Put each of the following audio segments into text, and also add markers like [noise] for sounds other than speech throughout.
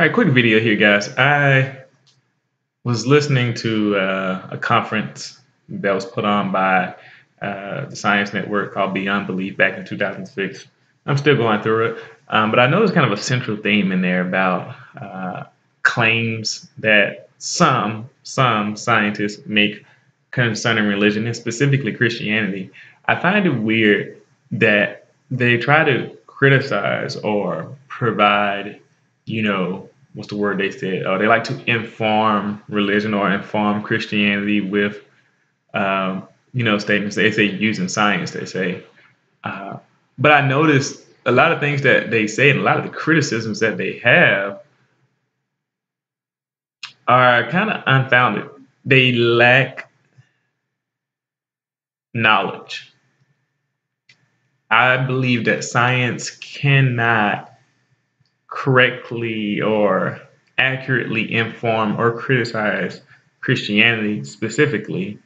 All right, quick video here, guys. I was listening to uh, a conference that was put on by uh, the Science Network called Beyond Belief back in 2006. I'm still going through it, um, but I know noticed kind of a central theme in there about uh, claims that some some scientists make concerning religion and specifically Christianity. I find it weird that they try to criticize or provide you know, what's the word they said? Uh, they like to inform religion or inform Christianity with, um, you know, statements. They say using science. They say, uh, but I noticed a lot of things that they say and a lot of the criticisms that they have are kind of unfounded. They lack knowledge. I believe that science cannot correctly or accurately inform or criticize Christianity specifically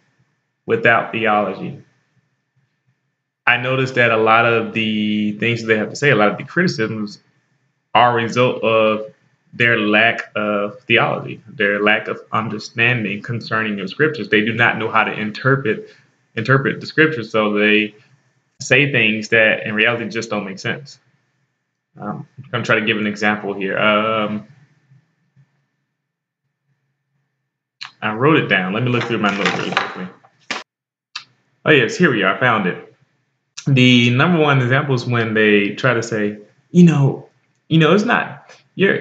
without theology. I noticed that a lot of the things they have to say, a lot of the criticisms are a result of their lack of theology, their lack of understanding concerning the scriptures. They do not know how to interpret interpret the scriptures, so they say things that in reality just don't make sense. Um, I'm going to try to give an example here. Um, I wrote it down. Let me look through my notes really quickly. Oh, yes, here we are. I found it. The number one example is when they try to say, you know, you know, it's not your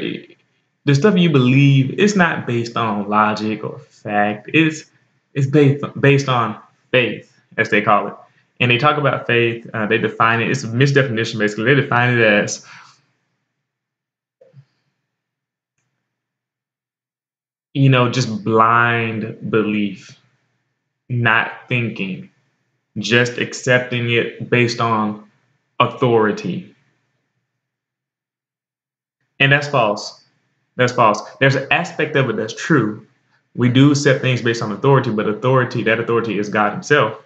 the stuff you believe. It's not based on logic or fact. It's it's based based on faith, as they call it. And they talk about faith. Uh, they define it. It's a misdefinition, basically. They define it as you know, just blind belief, not thinking, just accepting it based on authority. And that's false. That's false. There's an aspect of it that's true. We do accept things based on authority, but authority, that authority is God Himself,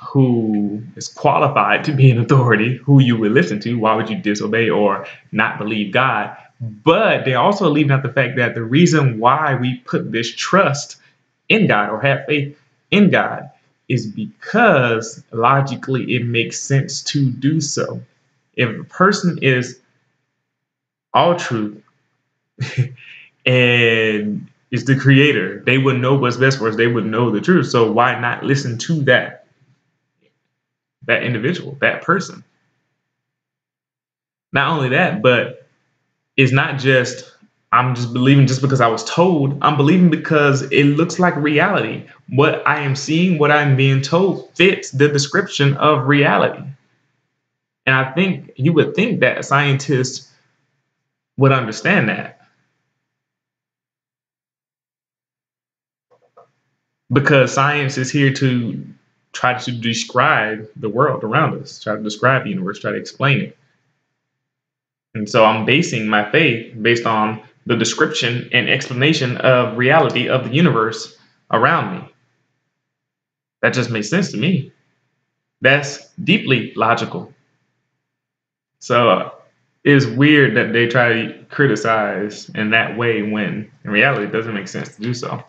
who is qualified to be an authority, who you would listen to. Why would you disobey or not believe God? But they're also leaving out the fact that the reason why we put this trust in God or have faith in God is because logically it makes sense to do so. If a person is all truth [laughs] and is the creator, they would know what's best for us. They would know the truth. So why not listen to that that individual, that person? Not only that, but it's not just I'm just believing just because I was told. I'm believing because it looks like reality. What I am seeing, what I'm being told fits the description of reality. And I think you would think that scientists would understand that. Because science is here to try to describe the world around us, try to describe the universe, try to explain it. And so I'm basing my faith based on the description and explanation of reality of the universe around me. That just makes sense to me. That's deeply logical. So uh, it's weird that they try to criticize in that way when in reality it doesn't make sense to do so.